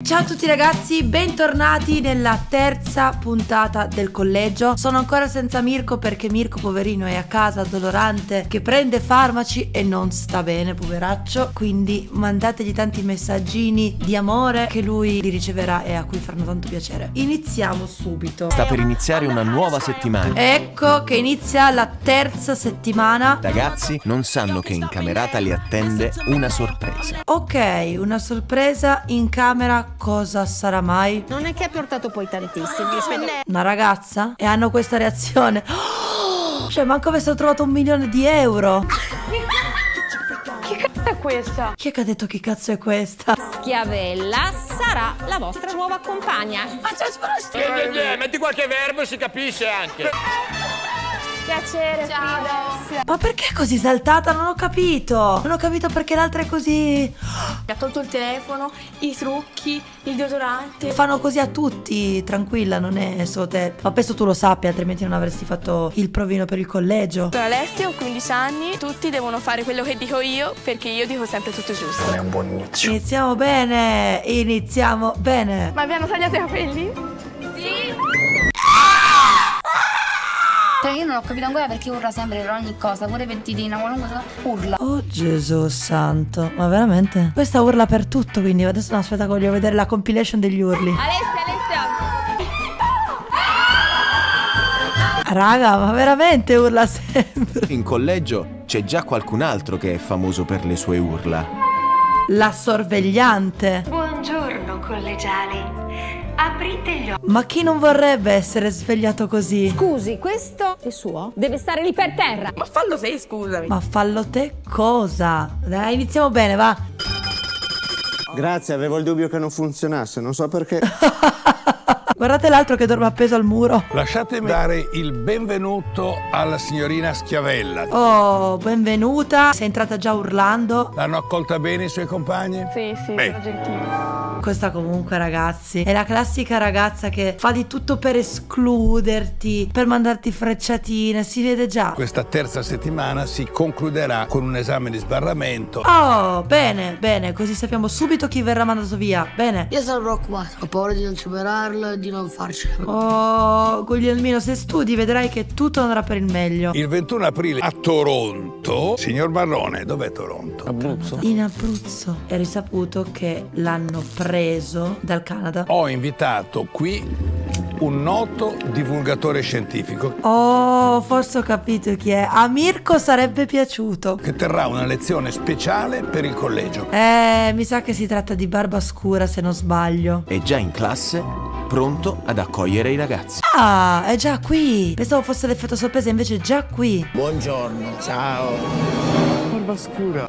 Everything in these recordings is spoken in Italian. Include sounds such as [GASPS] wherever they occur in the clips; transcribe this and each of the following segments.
Ciao a tutti ragazzi, bentornati nella terza puntata del collegio. Sono ancora senza Mirko perché Mirko poverino è a casa dolorante che prende farmaci e non sta bene, poveraccio. Quindi mandategli tanti messaggini di amore che lui li riceverà e a cui faranno tanto piacere. Iniziamo subito. Sta per iniziare una nuova settimana. Ecco che inizia la terza settimana. Ragazzi non sanno che in camerata li attende una sorpresa. Ok, una sorpresa in camera cosa sarà mai? Non è che ha portato poi tantissimi. Una ragazza? E hanno questa reazione. [GASPS] Cioè, manco avessero trovato un milione di euro. Che cazzo è questa? Chi è che ha detto che cazzo è questa? Schiavella sarà la vostra nuova compagna. Eh, metti qualche verbo e si capisce anche. Piacere, Frida. Ma perché è così saltata? Non ho capito. Non ho capito perché l'altra è così. Mi ha tolto il telefono, i trucchi, il deodorante. Fanno così a tutti, tranquilla, non è solo te. Ma penso tu lo sappia, altrimenti non avresti fatto il provino per il collegio. Sono Alessia, ho 15 anni. Tutti devono fare quello che dico io perché io dico sempre tutto giusto. Iniziamo bene, iniziamo bene. Ma vi hanno tagliato i capelli? Cioè io non ho capito ancora perché urla sempre per ogni cosa, pure vestidina, qualunque cosa, urla. Oh Gesù santo, ma veramente? Questa urla per tutto, quindi adesso no, aspetta, voglio vedere la compilation degli urli. Alessia, Alessia. Raga, ma veramente urla sempre. In collegio c'è già qualcun altro che è famoso per le sue urla. La sorvegliante. Buongiorno collegiali. Aprite gli occhi. Ma chi non vorrebbe essere svegliato così? Scusi, questo è suo? Deve stare lì per terra. Ma fallo te cosa? Dai, iniziamo bene, va. Grazie, avevo il dubbio che non funzionasse, non so perché. [LAUGHS] Guardate l'altro che dorme appeso al muro. Lasciatemi dare il benvenuto alla signorina Schiavella. Oh, benvenuta. Sei entrata già urlando. L'hanno accolta bene i suoi compagni? Sì, sì, Beh. sono gentili. Questa comunque, ragazzi, è la classica ragazza che fa di tutto per escluderti, per mandarti frecciatine, si vede già. Questa terza settimana si concluderà con un esame di sbarramento. Oh, bene, bene, così sappiamo subito chi verrà mandato via. Bene. Io sono preoccupato, ho paura di non superarlo e di non farcela. Oh, Guglielmino, se studi vedrai che tutto andrà per il meglio. Il 21 aprile a Toronto, signor Marrone, dov'è Toronto? In Abruzzo è risaputo che l'hanno preso dal Canada. Ho invitato qui un noto divulgatore scientifico Oh, forse ho capito chi è. A Mirko sarebbe piaciuto. che terrà una lezione speciale per il collegio. Eh, mi sa che si tratta di barba scura se non sbaglio. È già in classe, pronto ad accogliere i ragazzi. Ah, è già qui. Pensavo fosse l'effetto sorpresa, invece è già qui. Buongiorno, ciao.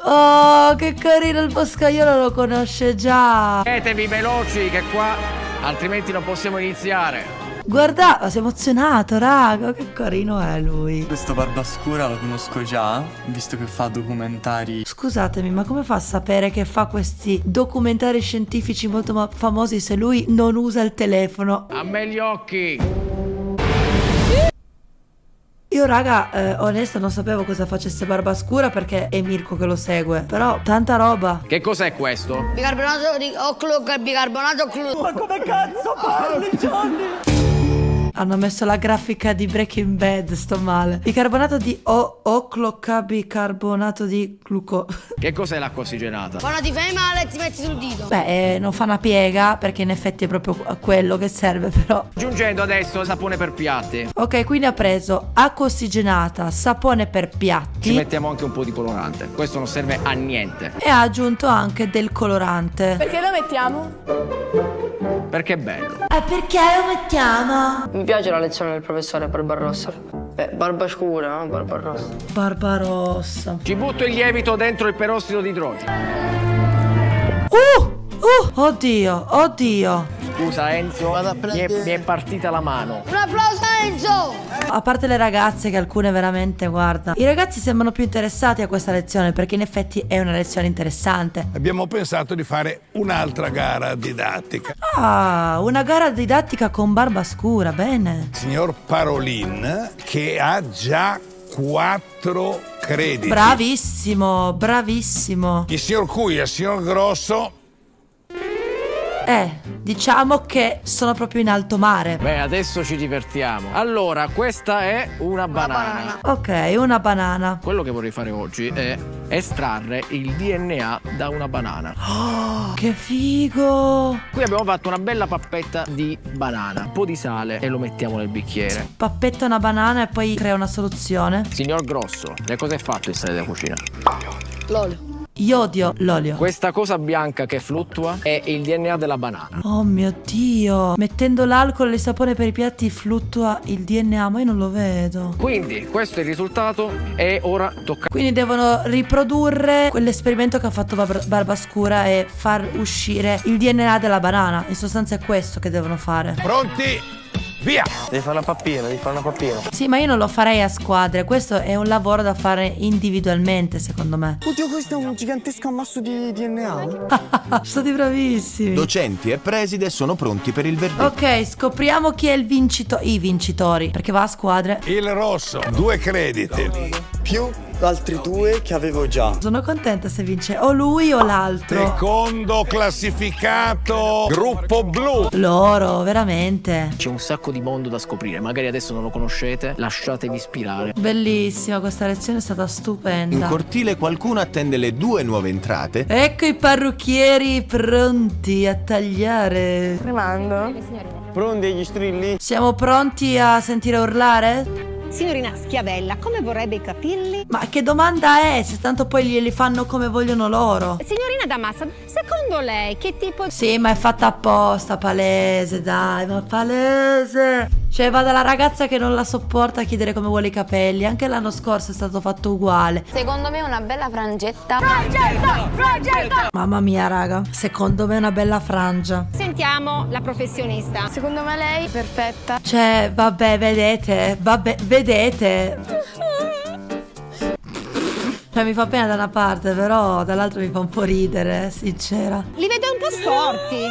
Oh, che carino il boscaiolo, lo conosce già. Mettevi veloci che qua altrimenti non possiamo iniziare. Guarda, si è emozionato, raga. Che carino è lui. Questo Barbascura lo conosco già, visto che fa documentari. Scusatemi, ma come fa a sapere che fa questi documentari scientifici molto famosi se lui non usa il telefono? A me gli occhi. Io, raga, eh, onesto, non sapevo cosa facesse Barba Scura perché è Mirko che lo segue. Però, tanta roba. Che cos'è questo? Bicarbonato di oclo, bicarbonato clu. Ma come cazzo parli, Hanno messo la grafica di Breaking Bad, sto male. Bicarbonato di o- oclocabicarbonato di gluco. [LAUGHS] Che cos'è l'acqua ossigenata? Quando ti fai male ti metti sul dito. Beh, eh, non fa una piega perché in effetti è proprio quello che serve, [LAUGHS] però. Aggiungendo adesso sapone per piatti. Ok, quindi ha preso acqua ossigenata, sapone per Ci piatti mettiamo anche un po' di colorante. Questo non serve a niente. e ha aggiunto anche del colorante. Perché lo mettiamo? Perché è bello. E perché lo mettiamo? Mi piace la lezione del professore Barbarossa. Beh, barba scura, no? Barbarossa. Barbarossa. Ci butto il lievito dentro il perossido di idrogeno. Uh! Uh! Oddio, oddio. Scusa Enzo, mi è, mi è partita la mano. Un applauso a Enzo! A parte le ragazze che alcune veramente, guarda. I ragazzi sembrano più interessati a questa lezione perché in effetti è una lezione interessante. Abbiamo pensato di fare un'altra gara didattica. Ah, una gara didattica con barba scura, bene. Signor Parolin, che ha già quattro crediti. Bravissimo, bravissimo. Il signor Cui e il signor Grosso Eh, diciamo che sono proprio in alto mare. Beh, adesso ci divertiamo. Allora, questa è una banana. Ok, una banana. Quello che vorrei fare oggi è estrarre il DNA da una banana. Oh, che figo! Qui abbiamo fatto una bella pappetta di banana, un po' di sale e lo mettiamo nel bicchiere. Pappetta una banana e poi crea una soluzione. Signor Grosso, da cosa è fatto il sale della cucina? L'olio. Io odio l'olio. Questa cosa bianca che fluttua è il DNA della banana. Oh mio dio. Mettendo l'alcol e il sapone per i piatti fluttua il DNA, ma io non lo vedo. Quindi, questo è il risultato e ora tocca... Quindi devono riprodurre quell'esperimento che ha fatto Bar- Barbascura e far uscire il DNA della banana. In sostanza è questo che devono fare. Pronti? Via! Devi fare una pappina, devi fare una pappina. Sì, ma io non lo farei a squadre. Questo è un lavoro da fare individualmente, secondo me. Oddio, questo è un gigantesco ammasso di DNA. State [LAUGHS] bravissimi. Docenti e preside sono pronti per il verdetto. Ok, scopriamo chi è il vincitore. I vincitori. Perché va a squadre. Il rosso, due crediti. Più altri due che avevo già. Sono contenta se vince o lui o l'altro. Secondo classificato, gruppo blu. Loro, veramente. C'è un sacco di mondo da scoprire, magari adesso non lo conoscete, lasciatevi ispirare. Bellissima, questa lezione è stata In stupenda. cortile qualcuno attende le due nuove entrate. Ecco i parrucchieri pronti a tagliare. Rimando. Pronti gli strilli? Siamo pronti a sentire urlare? Signorina Schiavella, come vorrebbe i capelli? Ma che domanda è? Se tanto poi glieli fanno come vogliono loro. Signorina Damassa, secondo lei che tipo di... Sì, ma è fatta apposta, palese, dai, ma palese. Cioè, va dalla ragazza che non la sopporta a chiedere come vuole i capelli. Anche l'anno scorso è stato fatto uguale. Secondo me una bella frangetta. Mamma mia, raga. Secondo me è una bella frangia. Sentiamo la professionista. Secondo me lei è perfetta. Cioè, vabbè, vedete, vabbè, vedete. Cioè, mi fa pena da una parte, però dall'altra mi fa un po' ridere, sincera. Li vedo un po' storti.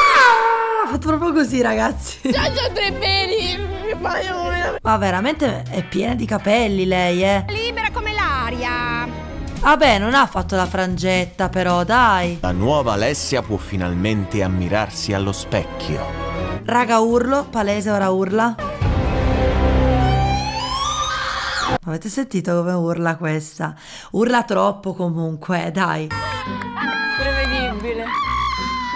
[LAUGHS] Fatto proprio così, ragazzi. [LAUGHS] Già, già tre peli. Mi paiono veramente. Ma veramente è piena di capelli lei, eh. Libera come l'aria. Vabbè, non ha fatto la frangetta, però, dai. La nuova Alessia può finalmente ammirarsi allo specchio. Raga, urlo, palese, ora urla. Avete sentito come urla questa? Urla troppo comunque, dai. Prevedibile.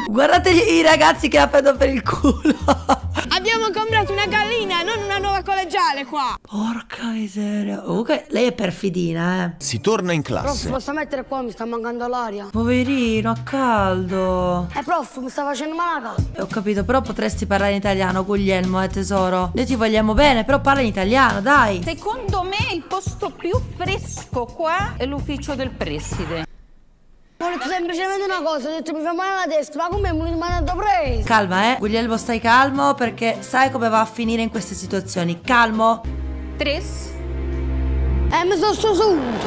Guardate i ragazzi che la prendono per il culo. [LAUGHS] Abbiamo comprato una gallina, non una nuova collegiale qua. Porca miseria. Comunque, lei è perfidina, eh. Si torna in Prof, classe. posso mettere qua? Mi sta mancando l'aria. Poverino, a caldo. Eh, prof, mi sta facendo male la casa. Ho capito, però potresti parlare in italiano, Guglielmo, eh tesoro. Noi ti vogliamo bene, però parla in italiano, dai. Secondo me il posto più fresco qua è l'ufficio del preside. Ho detto semplicemente una cosa, ho detto mi fa male la testa, ma come mi rimane preso? Calma, eh. Guglielmo, stai calmo perché sai come va a finire in queste situazioni. Calmo. Tres. Eh, mi sto subito.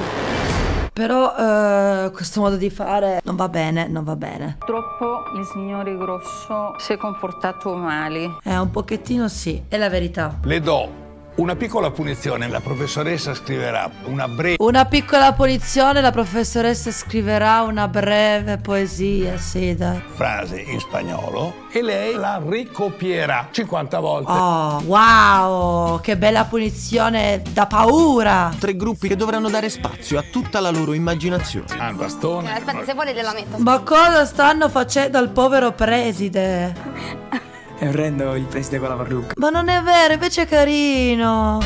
Però eh, questo modo di fare non va bene, non va bene. Purtroppo il signore Grosso si è comportato male. Eh, un pochettino sì, è la verità. Le do una piccola punizione. La professoressa scriverà una breve Una piccola punizione, la professoressa scriverà una breve poesia, sì, dai. frase in spagnolo e lei la ricopierà 50 volte. Oh, wow, che bella punizione da paura. Tre gruppi che dovranno dare spazio a tutta la loro immaginazione. Ah, bastone. Aspetta, se vuole gliela metto. Ma cosa stanno facendo al povero preside? [LAUGHS] È orrendo il preside con la parrucca. Ma non è vero, invece è carino.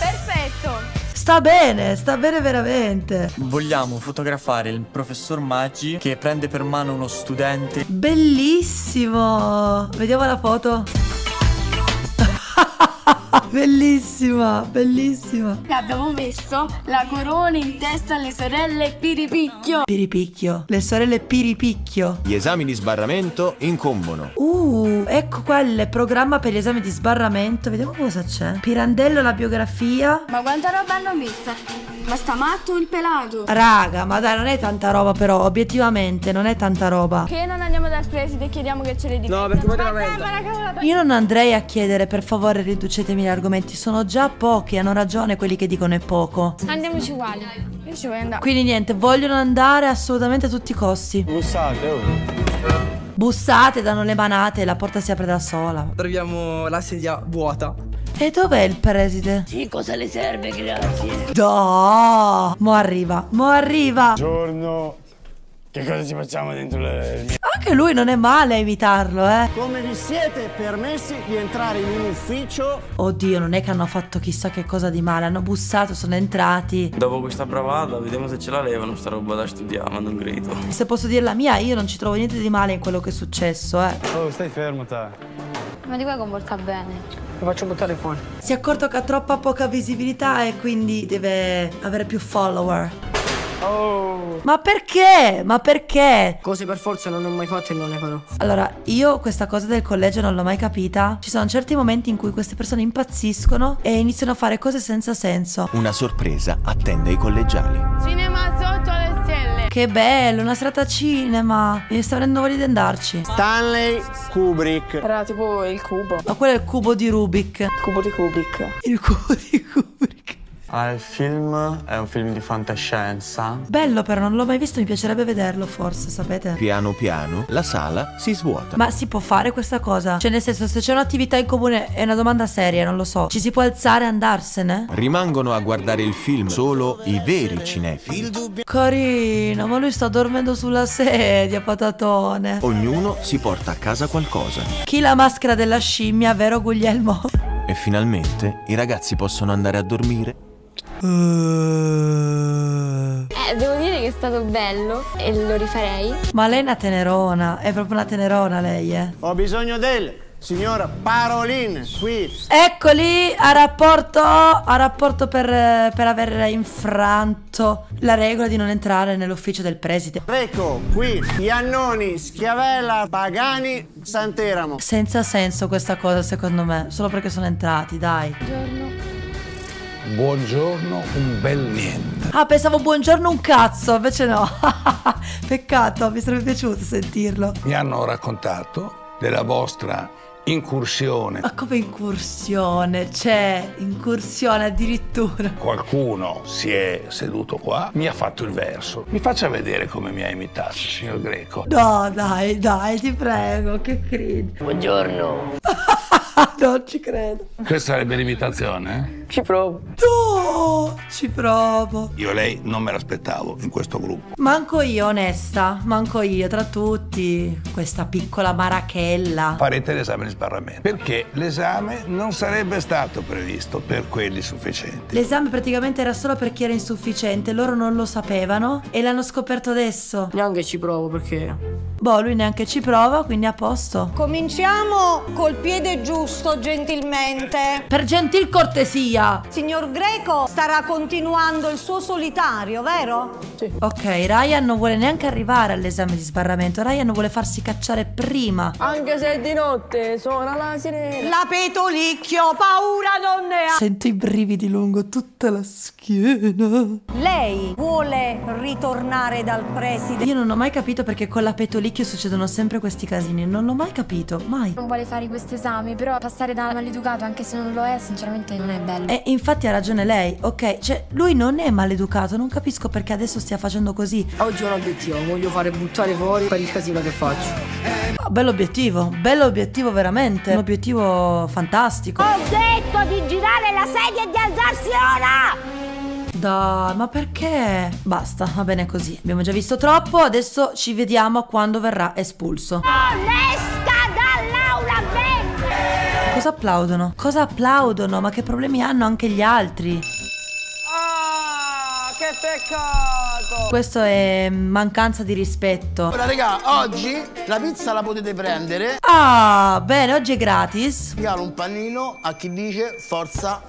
Perfetto. Sta bene, sta bene veramente. Vogliamo fotografare il professor Maggi che prende per mano uno studente. Bellissimo. Vediamo la foto. [LAUGHS] bellissima, bellissima. Abbiamo messo la corona in testa alle sorelle Piripicchio. Piripicchio, le sorelle Piripicchio. Gli esami di sbarramento incombono. Uh, ecco qua il programma per gli esami di sbarramento. Vediamo cosa c'è. Pirandello, la biografia. Ma quanta roba hanno messa? Ma sta matto il pelato. Raga, ma dai, non è tanta roba però, obiettivamente, non è tanta roba. Che non andiamo dal preside e chiediamo che ce le dica. No, perché poi te la. Io non andrei a chiedere, per favore, riducetemi gli argomenti, sono già pochi, hanno ragione quelli che dicono è poco. Andiamoci uguali. Io ci voglio andare. Quindi niente, vogliono andare assolutamente a tutti i costi. Bussate, oh. Bussate, danno le manate, la porta si apre da sola. Troviamo la sedia vuota. E dov'è il preside? Sì, cosa le serve, grazie. No! Mo arriva, mo arriva. Buongiorno. Che cosa ci facciamo dentro le mie... Anche lui non è male a imitarlo, eh. Come vi siete permessi di entrare in un ufficio? Oddio, non è che hanno fatto chissà che cosa di male, hanno bussato, sono entrati. Dopo questa bravata, vediamo se ce la levano sta roba da studiare, ma non credo. Se posso dire la mia, io non ci trovo niente di male in quello che è successo, eh. Oh, stai fermo, te. Ma di qua comporta bene. Lo faccio buttare fuori. Si è accorto che ha troppa poca visibilità e quindi deve avere più follower. Oh. Ma perché? Ma perché? Cose per forza non ho mai fatte e non ne farò. Allora, io questa cosa del collegio non l'ho mai capita. Ci sono certi momenti in cui queste persone impazziscono e iniziano a fare cose senza senso. Una sorpresa attende i collegiali. Cinema sotto le stelle. Che bello, una serata cinema. Mi sta venendo voglia di andarci. Stanley Kubrick. Era tipo il cubo. Ma quello è il cubo di Rubik. Il cubo di Kubrick. Il cubo di Kubrick. Ah, il film è un film di fantascienza. Bello però, non l'ho mai visto, mi piacerebbe vederlo forse, sapete? Piano piano la sala si svuota. Ma si può fare questa cosa? Cioè nel senso, se c'è un'attività in comune, è una domanda seria, non lo so. Ci si può alzare e andarsene? Rimangono a guardare il film solo i veri cinefili. Carino, ma lui sta dormendo sulla sedia, patatone. Ognuno si porta a casa qualcosa. Chi la maschera della scimmia, vero Guglielmo? E finalmente i ragazzi possono andare a dormire Eh, devo dire che è stato bello e lo rifarei. Ma lei è una tenerona, è proprio una tenerona lei, eh. Ho bisogno del signor Parolin qui. Eccoli a rapporto, a rapporto per, per aver infranto la regola di non entrare nell'ufficio del preside. Greco qui. Iannoni, Schiavella, Pagani, Santeramo. Senza senso questa cosa secondo me, solo perché sono entrati, dai. Buongiorno, un bel niente. Ah, pensavo buongiorno un cazzo, invece no. [LAUGHS] Peccato, mi sarebbe piaciuto sentirlo. Mi hanno raccontato della vostra incursione. Ma come incursione? C'è incursione addirittura. Qualcuno si è seduto qua, mi ha fatto il verso. Mi faccia vedere come mi ha imitato, signor Greco. No, dai, dai, ti prego, che cringe. Buongiorno. [LAUGHS] [LAUGHS] non ci credo. Questa sarebbe l'imitazione? eh? Ci provo. No, ci provo. Io lei non me l'aspettavo in questo gruppo. Manco io, onesta, manco io, tra tutti, questa piccola marachella. Farete l'esame di sbarramento. Perché l'esame non sarebbe stato previsto per quelli sufficienti. L'esame praticamente era solo per chi era insufficiente, loro non lo sapevano e l'hanno scoperto adesso. Neanche ci provo perché. Boh, lui neanche ci prova, quindi a posto. Cominciamo col piede giusto, gentilmente. Per gentil cortesia. Signor Greco starà continuando il suo solitario, vero? Sì. Ok, Ryan non vuole neanche arrivare all'esame di sbarramento. Ryan vuole farsi cacciare prima. Anche se è di notte, suona la sirena. La petolicchio, paura non ne ha. Sento i brividi lungo tutta la schiena. Lei vuole ritornare dal preside? Io non ho mai capito perché con la petolicchio succedono sempre questi casini. Non l'ho mai capito, mai. Non vuole fare questo esame, però passare da maleducato, anche se non lo è, sinceramente non è bello. E infatti ha ragione lei, ok? Cioè, lui non è maleducato, non capisco perché adesso stia facendo così. Oggi ho un obiettivo, voglio fare buttare fuori per il casino che faccio. Oh, bello obiettivo, bello obiettivo veramente. Un obiettivo fantastico. Ho detto di girare la sedia e di alzarsi ora! Dai, ma perché? Basta, va bene così. Abbiamo già visto troppo, adesso ci vediamo quando verrà espulso. Esca dall'aula, venga! Cosa applaudono? Cosa applaudono? Ma che problemi hanno anche gli altri? Che peccato! Questo è mancanza di rispetto. Ora raga, oggi la pizza la potete prendere. Ah, bene, oggi è gratis. Regalo un panino a chi dice forza.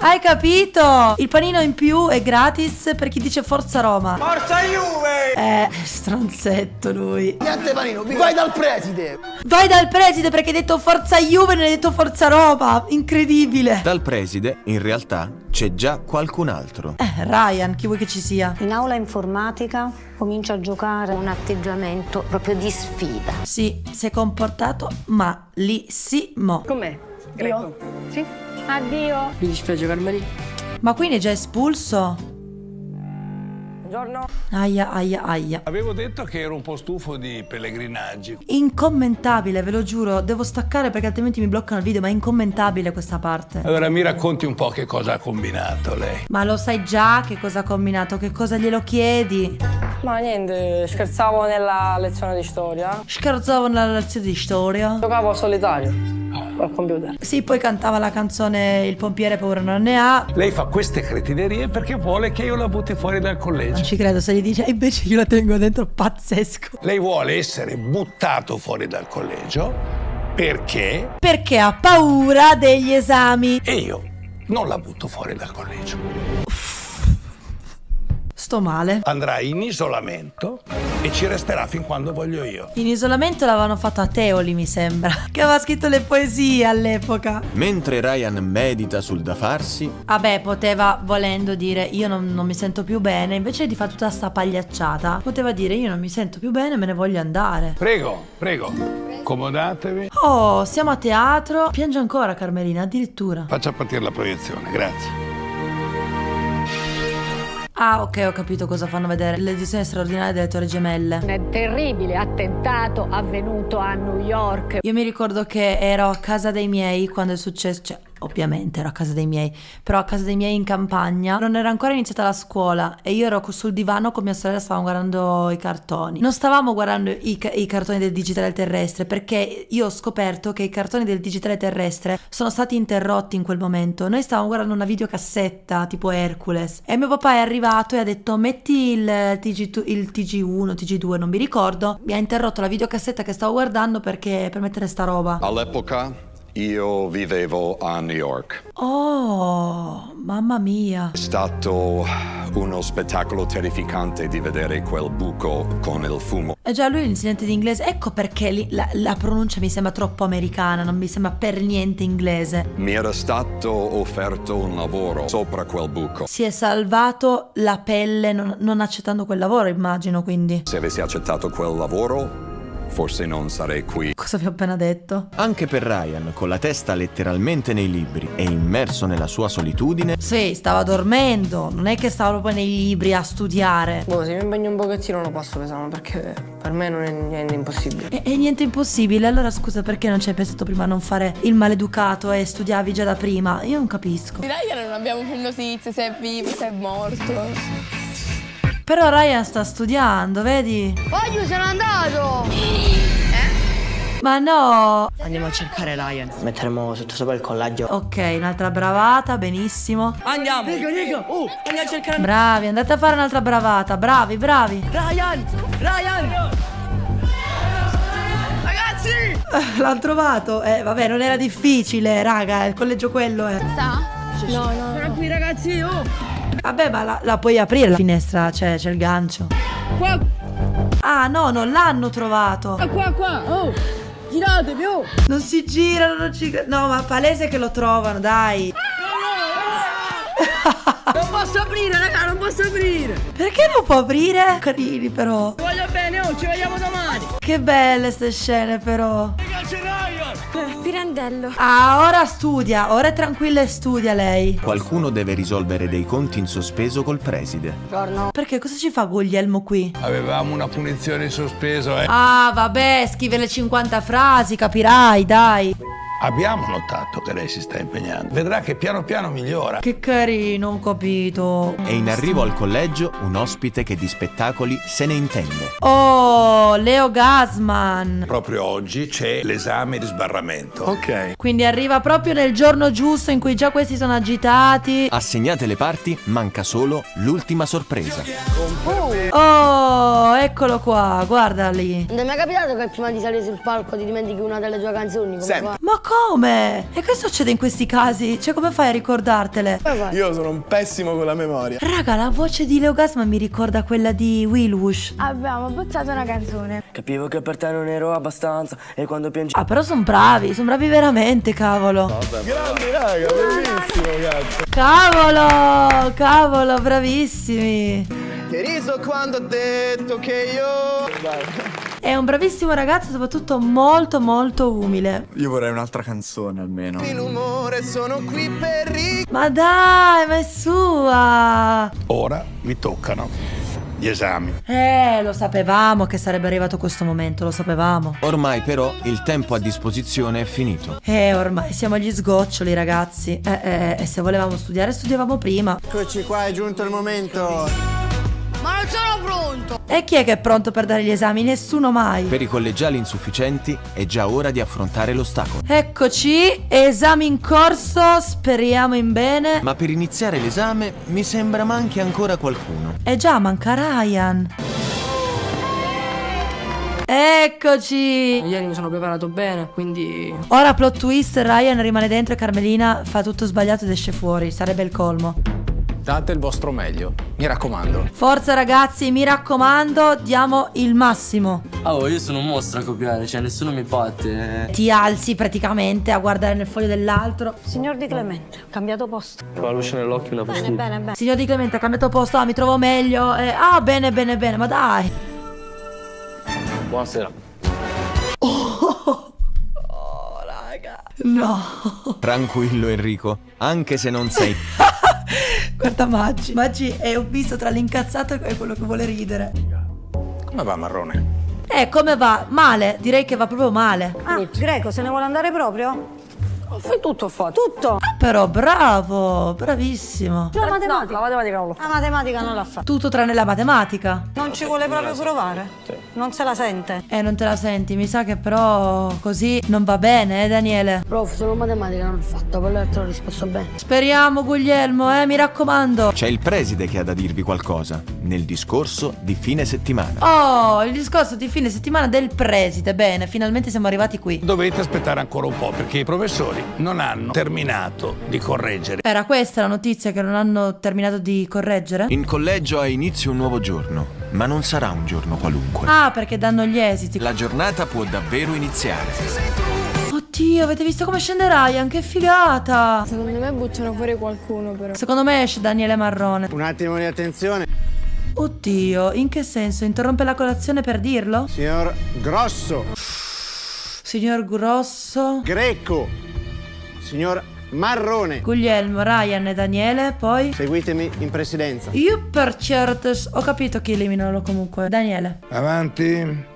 Hai capito? Il panino in più è gratis per chi dice Forza Roma. Forza Juve! Eh, stronzetto lui. Niente panino, vai dal preside. Vai dal preside perché hai detto Forza Juve e non hai detto Forza Roma. Incredibile. Dal preside, in realtà, c'è già qualcun altro. Eh, Ryan, chi vuoi che ci sia? In aula informatica comincia a giocare Un atteggiamento proprio di sfida. Sì, si è comportato malissimo. Com'è? Greco? Sì? Addio. Mi dispiace Carmelì. Ma quindi è già espulso? Buongiorno. Aia, aia, aia. Avevo detto che ero un po' stufo di pellegrinaggi. Incommentabile, ve lo giuro. Devo staccare perché altrimenti mi bloccano il video, ma è incommentabile questa parte. Allora mi racconti un po' che cosa ha combinato lei. Ma lo sai già che cosa ha combinato? Che cosa glielo chiedi? Ma niente, scherzavo nella lezione di storia. Scherzavo nella lezione di storia. Giocavo a solitario. Al computer. Sì, poi cantava la canzone Il pompiere paura non ne ha. Lei fa queste cretinerie perché vuole che io la butti fuori dal collegio. Non ci credo se gli dice, "E invece io la tengo dentro, pazzesco. Lei vuole essere buttato fuori dal collegio perché Perché ha paura degli esami. e io non la butto fuori dal collegio. Sto male. Andrà in isolamento e ci resterà fin quando voglio io. In isolamento l'avevano fatto a Teoli, mi sembra. [LAUGHS] Che aveva scritto le poesie all'epoca. Mentre Ryan medita sul da farsi, Vabbè, poteva volendo dire io non, non mi sento più bene, invece di fare tutta sta pagliacciata, poteva dire io non mi sento più bene, me ne voglio andare. Prego, prego, accomodatevi. Oh, siamo a teatro. Piange ancora Carmelina, addirittura. Faccia partire la proiezione, grazie. Ah, ok, ho capito cosa fanno vedere. L'edizione straordinaria delle Torri Gemelle. Un terribile attentato avvenuto a New York. Io mi ricordo che ero a casa dei miei quando è successo, cioè ovviamente ero a casa dei miei, però a casa dei miei in campagna, non era ancora iniziata la scuola e io ero sul divano con mia sorella, stavamo guardando i cartoni. Non stavamo guardando i, i cartoni del digitale terrestre perché io ho scoperto che i cartoni del digitale terrestre sono stati interrotti in quel momento. Noi stavamo guardando una videocassetta tipo Hercules e mio papà è arrivato e ha detto metti il, TG, il TG1, TG2, non mi ricordo, mi ha interrotto la videocassetta che stavo guardando perché per mettere sta roba. All'epoca io vivevo a New York. Oh, mamma mia. È stato uno spettacolo terrificante di vedere quel buco con il fumo. E già lui è l'insegnante di inglese, ecco perché la, la pronuncia mi sembra troppo americana, non mi sembra per niente inglese. Mi era stato offerto un lavoro sopra quel buco. Si è salvato la pelle non, non accettando quel lavoro, immagino quindi. Se avessi accettato quel lavoro, forse non sarei qui. Cosa vi ho appena detto? anche per Ryan, con la testa letteralmente nei libri e immerso nella sua solitudine, Sì, stava dormendo, non è che stava proprio nei libri a studiare. Boh, se mi impegno un pochettino lo passo l'esame perché per me non è niente impossibile. E, e niente impossibile, allora scusa perché non ci hai pensato prima a non fare il maleducato e studiavi già da prima? Io non capisco. Di Ryan non abbiamo più notizie se è vivo, se è morto. Però Ryan sta studiando, vedi? Oggi sono andato! Ma no! Andiamo a cercare Ryan. Metteremo sotto sopra il collaggio. Ok, un'altra bravata, benissimo. Andiamo. Riga, riga. Oh, andiamo a cercare Bravi, andate a fare un'altra bravata, bravi, bravi. Ryan. Ryan. Ragazzi. [LAUGHS] L'hanno trovato? Eh, vabbè, non era difficile, raga, il collegio quello è. Sta? No, no. Sono qui ragazzi, oh. Vabbè, ma la, la puoi aprire la finestra, c'è, c'è il gancio. Qua, Ah, no, non l'hanno trovato. qua, qua. Oh. Giratevi, oh. Non si girano, non ci... No, ma palese che lo trovano, dai. Non posso aprire, raga, non posso aprire. Perché non può aprire? Carini, però. Ti voglio bene, oh, ci vediamo domani. Che belle ste scene, però. Ragazzi, Ryan. [LAUGHS] Pirandello. Ah, ora studia, ora è tranquilla e studia lei. qualcuno deve risolvere dei conti in sospeso col preside. Buongiorno. Perché cosa ci fa Guglielmo qui? Avevamo una punizione in sospeso, eh. Ah, vabbè, scrive le 50 frasi, capirai, dai. Abbiamo notato che lei si sta impegnando. Vedrà che piano piano migliora. Che carino, ho capito. E in arrivo al collegio un ospite che di spettacoli se ne intende. Oh, Leo Gasman. Proprio oggi c'è l'esame di sbarramento. Ok. Quindi arriva proprio nel giorno giusto in cui già questi sono agitati. Assegnate le parti, manca solo l'ultima sorpresa. Oh, eccolo qua, guarda lì. Non mi è capitato che prima di salire sul palco ti dimentichi una delle tue canzoni? Come Sempre. fa? Ma come? E che succede in questi casi? Cioè, come fai a ricordartele? Io sono un pessimo con la memoria. Raga, la voce di Leo Gasman mi ricorda quella di Willwush. Abbiamo bozzato una canzone. Capivo che per te non ero abbastanza e quando piangi Ah, però sono bravi, sono bravi veramente, cavolo. Grandi raga, bellissimo cazzo. Cavolo, cavolo, bravissimi. Che riso quando ho detto che io... È un bravissimo ragazzo, soprattutto molto molto umile. Io vorrei un'altra canzone almeno. L'umore sono qui per ri... Ma dai, ma è sua. Ora vi toccano gli esami. Eh, lo sapevamo che sarebbe arrivato questo momento, lo sapevamo. Ormai però il tempo a disposizione è finito. Eh, ormai siamo agli sgoccioli, ragazzi. Eh, eh, e se volevamo studiare, studiavamo prima. Eccoci qua, è giunto il momento. Ma non sono pronto! E chi è che è pronto per dare gli esami? Nessuno mai. Per i collegiali insufficienti è già ora di affrontare l'ostacolo. Eccoci, esami in corso, speriamo in bene. Ma per iniziare l'esame mi sembra manchi ancora qualcuno. Eh già, manca Ryan. Eccoci! Ieri mi sono preparato bene, quindi... Ora plot twist, Ryan rimane dentro e Carmelina fa tutto sbagliato ed esce fuori. Sarebbe il colmo. Date il vostro meglio, mi raccomando. Forza ragazzi, mi raccomando, diamo il massimo. Oh, io sono un mostro a copiare, cioè nessuno mi batte. Ti alzi praticamente a guardare nel foglio dell'altro. Signor Di Clemente, ho cambiato posto. Ho la luce nell'occhio una Bene, postilla. bene, bene. Signor Di Clemente, ha cambiato posto, ah, mi trovo meglio. eh, ah, bene, bene, bene, ma dai. Buonasera. No. Tranquillo Enrico, anche se non sei [LAUGHS] Guarda Maggi. Maggi è un visto tra l'incazzato e quello che vuole ridere. Come va Marrone? Eh, come va? Male, direi che va proprio male. Ah, Greco, se ne vuole andare proprio? Fai tutto, ho fatto. Tutto! Però bravo, bravissimo. La No, matematica. la matematica non l'ho fatta. La matematica non la fa. Tutto tranne la matematica. Non ci vuole proprio provare? Non se la sente? Eh, non te la senti, mi sa che però così non va bene, eh, Daniele. Prof, solo matematica non l'ho fatta, quello te l'ho risposto bene. Speriamo, Guglielmo, eh, mi raccomando. C'è il preside che ha da dirvi qualcosa nel discorso di fine settimana. Oh, il discorso di fine settimana del preside. Bene, finalmente siamo arrivati qui. Dovete aspettare ancora un po' perché i professori non hanno terminato di correggere. Era questa la notizia che non hanno terminato di correggere? In collegio ha inizio un nuovo giorno, ma non sarà un giorno qualunque. Ah, perché danno gli esiti. La giornata può davvero iniziare. Oddio, avete visto come scende Ryan? Che figata! Secondo me buttano fuori qualcuno però. Secondo me esce Daniele Marrone. Un attimo di attenzione. Oddio, in che senso? Interrompe la colazione per dirlo? Signor Grosso. Signor Grosso. Greco. Signor Marrone. Guglielmo, Ryan e Daniele, poi. Seguitemi in presidenza. Io per certo ho capito chi eliminano comunque. Daniele. Avanti.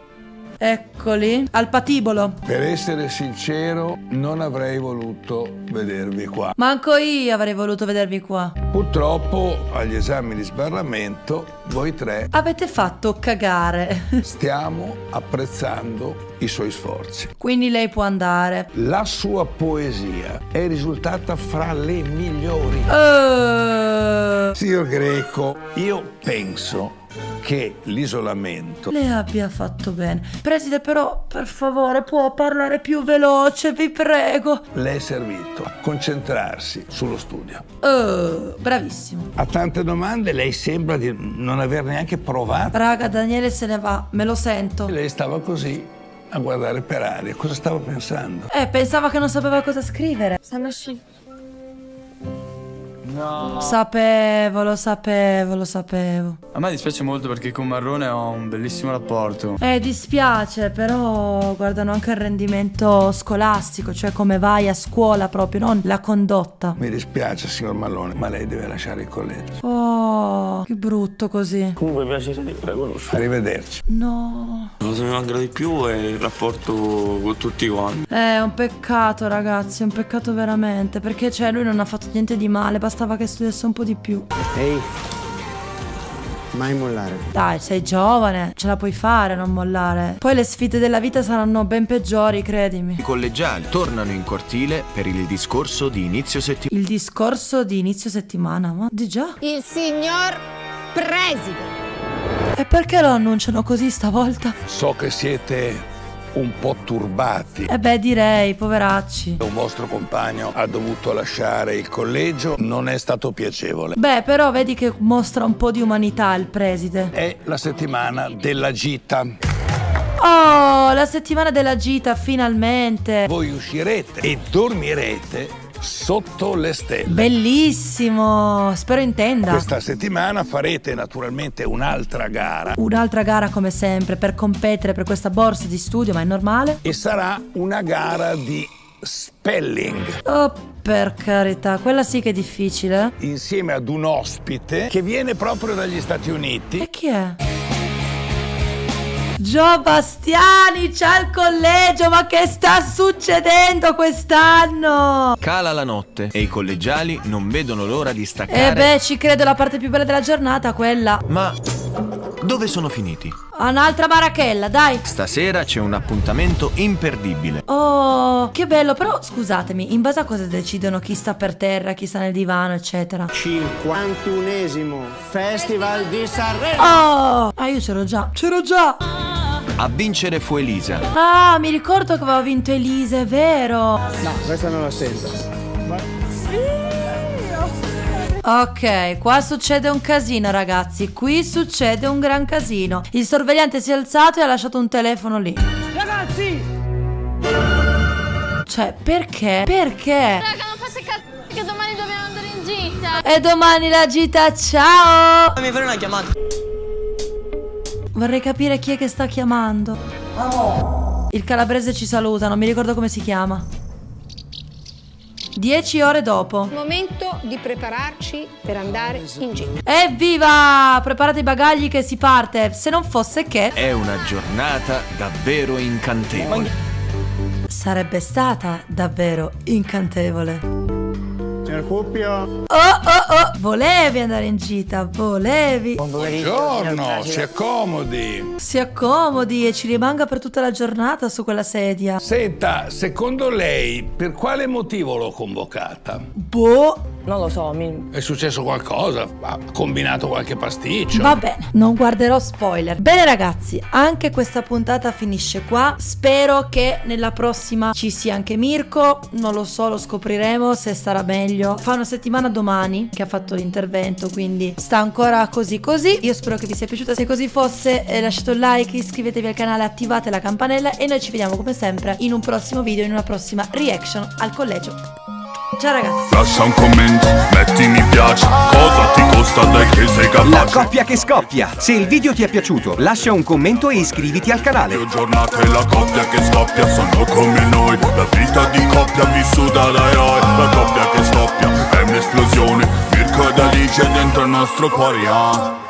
Eccoli. Al patibolo. Per essere sincero, non avrei voluto vedervi qua. Manco io avrei voluto vedervi qua. Purtroppo agli esami di sbarramento voi tre Avete fatto cagare. [LAUGHS] stiamo apprezzando i suoi sforzi. Quindi lei può andare. La sua poesia è risultata fra le migliori. Eh, Signor Greco, io penso che l'isolamento le abbia fatto bene. Preside, però, per favore, può parlare più veloce, vi prego. le è servito a concentrarsi sullo studio. Eh, bravissimo. A tante domande lei sembra di non aver neanche provato. Raga, Daniele se ne va, me lo sento. Lei stava così a guardare per aria. Cosa stava pensando? Eh, pensava che non sapeva cosa scrivere. Stanno uscendo. No. Sapevo, lo sapevo, lo sapevo. A me dispiace molto perché con Marrone ho un bellissimo rapporto. Eh, dispiace, però guardano anche il rendimento scolastico, cioè come vai a scuola proprio, non la condotta. Mi dispiace, signor Mallone, ma lei deve lasciare il collegio. Oh, che brutto così. Comunque piacere di conoscere. Arrivederci. No. La cosa mi manca di più è il rapporto con tutti quanti. È un peccato, ragazzi, è un peccato veramente, perché cioè lui non ha fatto niente di male, bastava che studiasse un po' di più. Ehi. Mai mollare. Dai, sei giovane, ce la puoi fare, non mollare. Poi le sfide della vita saranno ben peggiori, credimi. I collegiali tornano in cortile per il discorso di inizio settimana. Il discorso di inizio settimana, ma di già. Il signor preside. E perché lo annunciano così stavolta? So che siete un po' turbati. Eh beh, direi, poveracci. Un vostro compagno ha dovuto lasciare il collegio, non è stato piacevole. Beh, però vedi che mostra un po' di umanità il preside. È la settimana della gita. Oh, la settimana della gita, finalmente. Voi uscirete e dormirete sotto le stelle. Bellissimo, spero intenda. Questa settimana farete naturalmente un'altra gara Un'altra gara come sempre per competere per questa borsa di studio, ma è normale. e sarà una gara di spelling. Oh, Per carità, quella sì che è difficile. Insieme ad un ospite che viene proprio dagli Stati Uniti. E chi è? Gio Bastiani c'è al collegio, ma che sta succedendo quest'anno? Cala la notte e i collegiali non vedono l'ora di staccare. Eh beh, ci credo, la parte più bella della giornata, quella. Ma dove sono finiti? Un'altra barachella, dai. Stasera c'è un appuntamento imperdibile. Oh, che bello, però scusatemi, in base a cosa decidono chi sta per terra, chi sta nel divano, eccetera? 51esimo Festival di Sanremo. Oh, ah, io c'ero già. C'ero già. A vincere fu Elisa. Ah, mi ricordo che aveva vinto Elisa, è vero. No, questa non la sento. Ok, qua succede un casino ragazzi, qui succede un gran casino. Il sorvegliante si è alzato e ha lasciato un telefono lì. Ragazzi! Cioè, perché? Perché? Raga, non fate cazzo che domani dobbiamo andare in gita. E domani la gita, ciao! Fammi fare una chiamata. Vorrei capire chi è che sta chiamando. Il calabrese ci saluta, non mi ricordo come si chiama. Dieci ore dopo. Momento di prepararci per andare in gita. Evviva! Preparate i bagagli che si parte. Se non fosse che. È una giornata davvero incantevole. Sarebbe stata davvero incantevole. Signor Cuppio. Oh oh oh! Volevi andare in gita, volevi. Buongiorno, si accomodi. Si accomodi e ci rimanga per tutta la giornata su quella sedia. Senta, secondo lei per quale motivo l'ho convocata? Boh. Non lo so, mi... È successo qualcosa? Ha combinato qualche pasticcio? Va bene, non guarderò spoiler. Bene ragazzi, anche questa puntata finisce qua. Spero che nella prossima ci sia anche Mirko. Non lo so, lo scopriremo se starà meglio. Fa una settimana domani che ha fatto l'intervento, quindi sta ancora così così. Io spero che vi sia piaciuta. Se così fosse, eh, lasciate un like, iscrivetevi al canale, attivate la campanella e noi ci vediamo come sempre in un prossimo video, in una prossima reaction al collegio. Ciao ragazzi. Lascia un commento, metti mi piace. Cosa ti costa dai che sei capace La coppia che scoppia. Se il video ti è piaciuto lascia un commento e iscriviti al canale. Le giornate la coppia che scoppia sono come noi. La vita di coppia vissuta dai eroi. La coppia che scoppia è un'esplosione. Mirko ed Alice dentro il nostro cuore ah.